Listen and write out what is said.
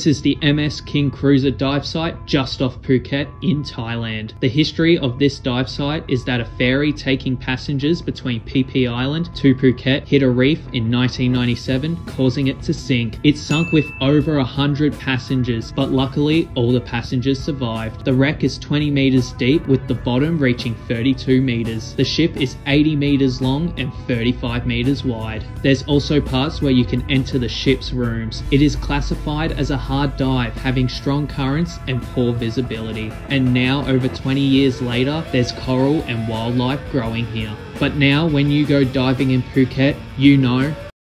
This is the MS King Cruiser dive site just off Phuket in Thailand. The history of this dive site is that a ferry taking passengers between Phi Island to Phuket hit a reef in 1997, causing it to sink. It sunk with over 100 passengers, but luckily all the passengers survived. The wreck is 20 meters deep with the bottom reaching 32 meters. The ship is 80 meters long and 35 meters wide. There's also parts where you can enter the ship's rooms. It is classified as a hard dive, having strong currents and poor visibility. And now, over 20 years later, there's coral and wildlife growing here. But now, when you go diving in Phuket, you know